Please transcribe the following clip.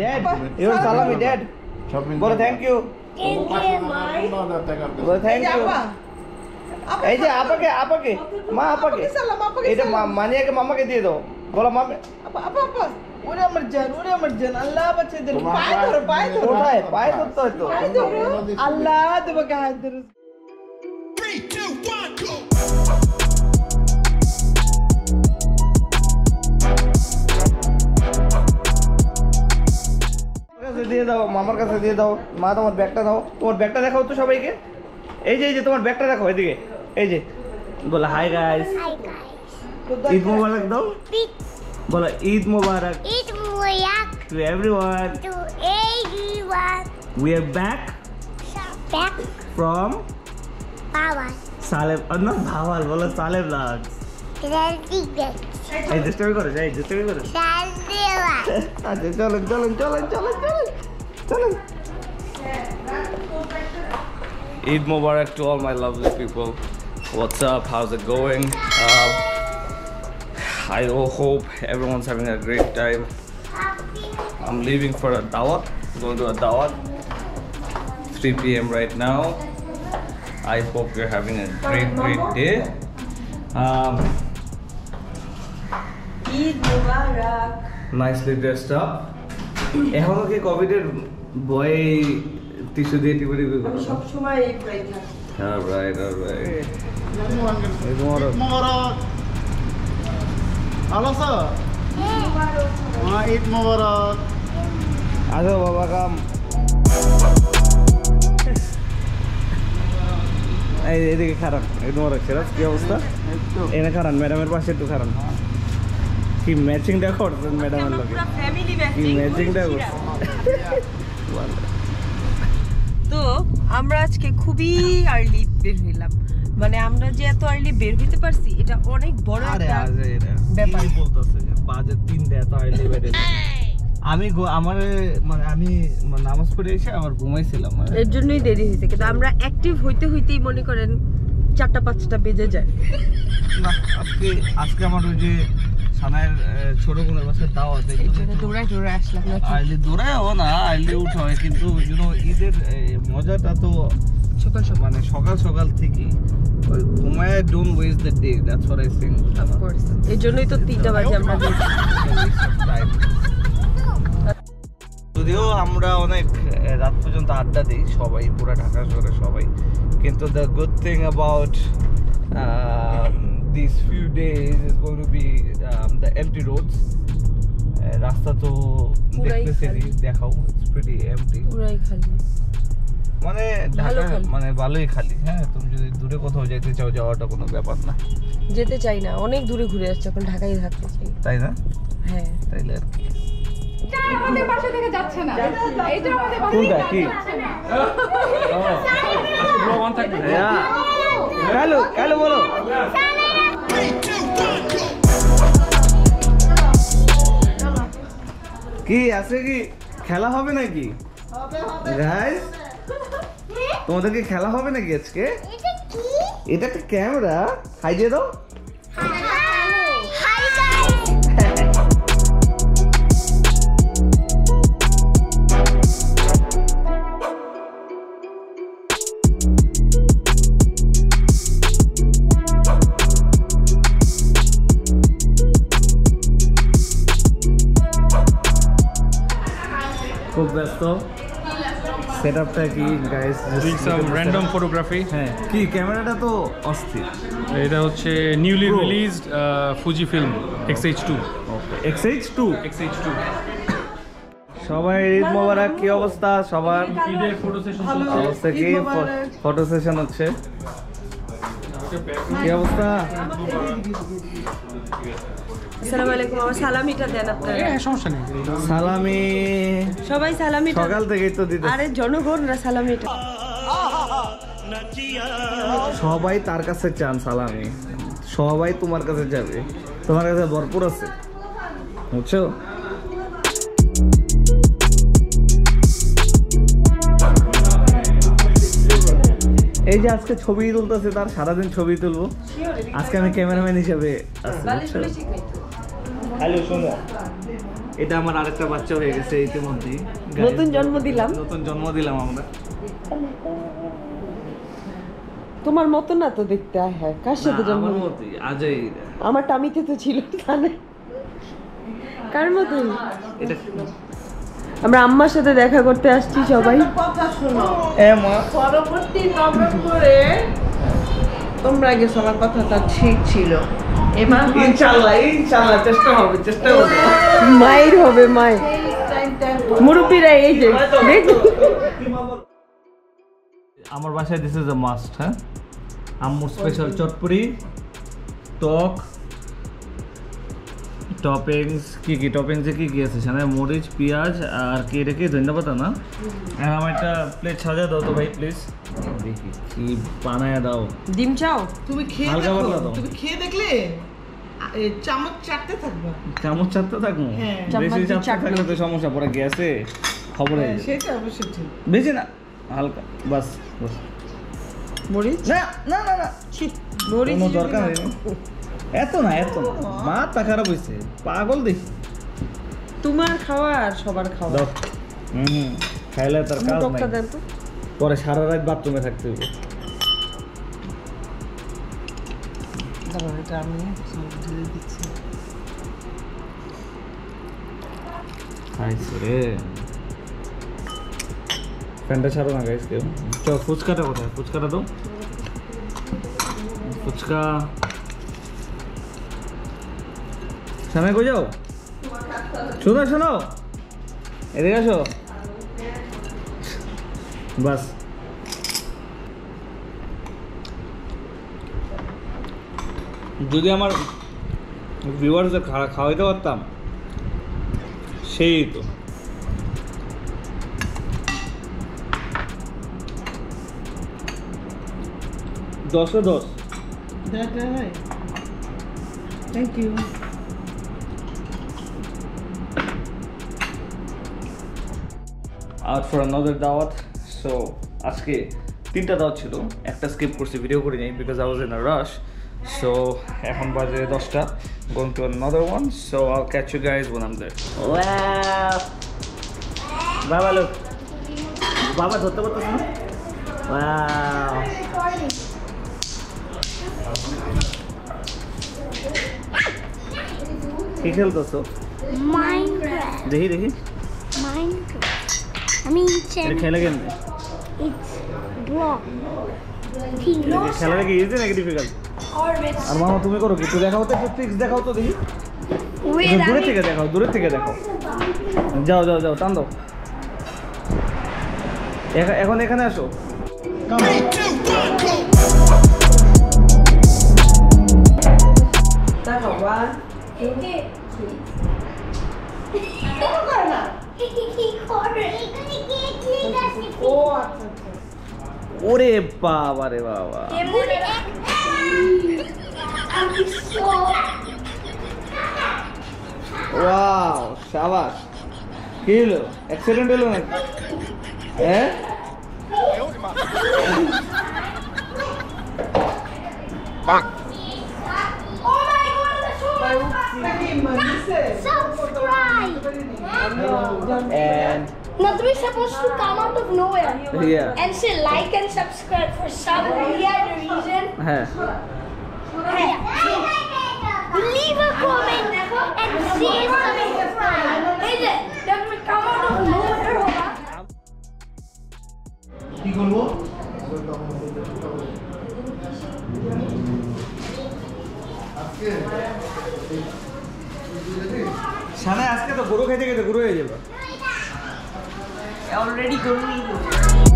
Dad your সালামি dad বলো thank you বলো থ্যাংক ইউ এই যে আপাকে আপাকে মা আপাকে সালাম, আপাকে এটা সালাম। মা- মানিয়াকে মামাকে দিয়ে দাও বলো মামা আপা আপা আপা ওরে আমার জান ওরে আমার জান আল্লাহ বাঁচে দেন তোমার পায়ে পায়ে- ধরো পায়ে ধরো কোথায় পায়ে ধরতে হয় তো পায়ে ধরো আল্লাহ তোমাকে হাত ধরো কাছে দিয়ে দাও মামার কাছে দিয়ে দাও মা তোমার ব্যাগটা দাও। তোমার ব্যাগটা দেখাও তো সবাইকে। এই যে এই যে তোমার ব্যাগটা দেখো এদিকে। এই যে বলো হাই গাইস ঈদ মোবারক দাও। বলো ঈদ মোবারক. Eat Moyak to everyone to everyone. We are back Back. From power. সালেম না ভাওয়াল বলো সালেম back. এই দুষ্টামি করো যাই দুষ্টামি করো Healthy one. আচ্ছা চলেন চলেন চলেন চলেন চলেন চলেন Eid Mubarak to all my lovely people. What's up? How's it going? Um, I hope everyone's having a great time. I'm leaving for a dawat. Going to a dawat. 3 p.m. right now. I hope you're having a great, great day. Um, Eid Mubarak. Nicely dressed up. এখনও কি কোভিডের ভয়ে tissue দিয়ে টিপে টিপে আমি সব সময় এই প্রায় থাকি। অলরাইট অলরাইট মোবারক। ভালো আছো হ্যাঁ ঈদ মোবারক। আসো বাবা কাম এই এদিকে খারাপ এই তোমার সিরাজ কি অবস্থা? এনে খারান ম্যাডামের পাশে একটু খারান কি ম্যাচিংটা করছেন ম্যাডামের ফ্যামিলি কি ম্যাচিংটা করছেন তো আমরা আজকে খুবই আর্লি বের হইলাম। মানে আমরা যে এত আর্লি বের হইতে পারছি এটা অনেক বড় আরে একটা ব্যাপার। বলতেছে? বাজে তিনটা এত আইলে বেড়ে আমি গো- আমার মানে আমি মানে নামাজ পড়ে এসে আবার ঘুমাইছিলাম। এর জন্যই দেরি হয়েছে কিন্তু আমরা অ্যাক্টিভ হইতে হইতেই মনে করেন চারটা পাঁচটা বেজে যায়। না আজকে আজকে আমার ওই যে সানায়ের আহ, ছোট বোনের জন্য জন্য একটু দৌড়াই দৌড়াই আসলাম আইলে দৌড়ায়ও না আইলে উঠে হয়। কিন্তু ইউনো ঈদের মজাটা তো সকাল সকাল। মানে সকাল সকাল থেকেই। ওই ঘুমায় don't waste the day that's what I sing of course এই জন্যই তো বাজে আমরা যদিও আমরা অনেক রাত পর্যন্ত আড্ডা দিই সবাই পুরো ঢাকা শহরে সবাই। কিন্তু the good thing about this few days is going to be the empty roads রাস্তা তো দেখতেছি। দেখাও ইটস প্রিটি এমটি পুরাই খালি। মানে ঢাকা। মানে ভালোই খালি হ্যাঁ তুমি যদি দূরে কোথাও যেতে চাও যাওয়াটা কোনো ব্যাপার না। যেতে চাই না অনেক দূরে ঘুরে আসছে এখন ঢাকায় থাকতে চাই। তাই না? হ্যাঁ। তাইলে আর কি। আমাদের বাসা থেকে যাচ্ছে না। এইটা আমাদের বাসা কোনটা? কি? বলো। কি আছে কি খেলা হবে নাকি? গাইস তোমাদের কি খেলা হবে নাকি আজকে? এটা একটা ক্যামেরা। হাই দিয়ে দাও। খুব ব্যস্ত। সেট আপটা কি guys doing some random photography. হ্যাঁ। কি ক্যামেরাটা তো অস্থির। এটা হচ্ছে newly released Fuji film X H two X H two X H two সবাই ঈদ মোবারক কি অবস্থা সবার? ঈদের ফটো সেশন অবস্থা কি? ফটো সেশন হচ্ছে। কি অবস্থা? আসসালামু আলাইকুম আমার সালামিটা দেন আপনারা। হ্যাঁ সমস্যা নেই। সালামি সবাই সালামিটা সকাল থেকেই তো দিতে আরে জনগণরা সালামিটা সবাই তার কাছে চান সালামি। সবাই তোমার কাছে যাবে। তোমার কাছে ভরপুর আছে। বুঝছ? এই যে আজকে ছবি তুলতেছে তার সারাদিন ছবি তুলবো। আজকে আমি ক্যামেরাম্যান হিসেবে? হ্যালো শোনো। এটা আমার আরেকটা বাচ্চা হয়ে গেছে ইতিমধ্যেই। Guys, নতুন জন্ম দিলাম। নতুন জন্ম দিলাম আমরা। তোমার মতো না তো দেখতে হ্যাঁ কার সাথে জন্ম আমার? মতোই আজই। আমার টামিতে তো ছিল তাহলে। কার মতো এটা আমরা আম্মার সাথে দেখা করতে আসছি সবাই। কথা শোনো। এ মা। পরবর্তী নভেম্বরে তোমরা গেছো আমার কথাটা ঠিক ছিল। ইনশাআল্লাহ ইনশাআল্লাহ চেষ্টা হবে চেষ্টা হবে মায়ের হবে মায়ের। মুরব্বীরা এই যে আমার বাসায় দিস ইজ আ মাস্ট হ্যাঁ? আম্মুর স্পেশাল চটপুরি টক টপিংস কি কি টপিংসে কি কি আছে? সেখানে মরিচ পেঁয়াজ আর কি রেখে ধন্যবাদ না আর আমার একটা প্লেট সাজা দাও তো ভাই প্লিজ দেখি কি বানায় দাও। ডিম চাও? তুমি খেয়ে হালকা দেখো। পাতলা দাও। তুমি খেয়ে দেখলে চামচ চাটতে থাকবা। চামচ চাটতে থাকব? হ্যাঁ। বেশি চামচ চাটতে থাকলে তো সমস্যা পড়ে গ্যাসে খবরে হ্যাঁ, সেটা অবশ্যই ঠিক। বেশি না হালকা বাস বাস। মরিচ? না না না না। ছি, মরিচ দরকার নেই এত না এত না। মাথা খারাপ হয়েছে পাগল দেখি তোমার খাওয়া আর সবার খাওয়া। দাও। হুম খাইলে তার কাজ নাই। পরে সারা রাত বাথরুমে থাকতে হবে দাঁড়াও, এটা আমি সব দিচ্ছি। খাইছে রে। ফ্যানটা ছাড়ো না গাইস কেউ। ফুচকাটা কোথায়? ফুচকাটা দাও। ফুচকা সামনে কই যাও শোনো শোনো এদিকে আসো। বাস। যদি আমার ভিউয়ার্সদের খাওয়াইতে পারতাম, সেই তো। দশে দশ। Thank you out for another দাওয়াত। সো আজকে তিনটা দাওয়াত ছিল। একটা স্কিপ করছি ভিডিও করি নাই because I was in a rush so এখন বাজে দশটা। Going to another one so I'll catch you guys one um there বাবা লোক। বাবা ধরতে পারতেছ না? Wow. কি খেলতেছো? Minecraft. দেখি দেখি। It's, খেলে কেমনে? It's block. খেলাটা কি ইজি নাকি ডিফিকাল্ট আর মামা তুমি করো কি? তুই দেখাও তো একটু ট্রিক্স দেখাও তো দেখি। দূরে দূরের থেকে দেখাও দূরের থেকে দেখাও। যাও যাও যাও টান দাও। এখন এখানে আসো। দেখো ওরে বাবা রে বাবা। ওয়াও শাবাশ কি হলো? অ্যাক্সিডেন্ট হলো নাকি? হ্যাঁ and Not to be supposed to come out of nowhere yeah and say like and subscribe for some weird reason. হ্যাঁ Hey, leave a comment and say something. Is it that will come out of nowhere? কি করব সামনে আজকে তো গরু খাইতে খেতে গরু হয়ে যাবে অলরেডি গরু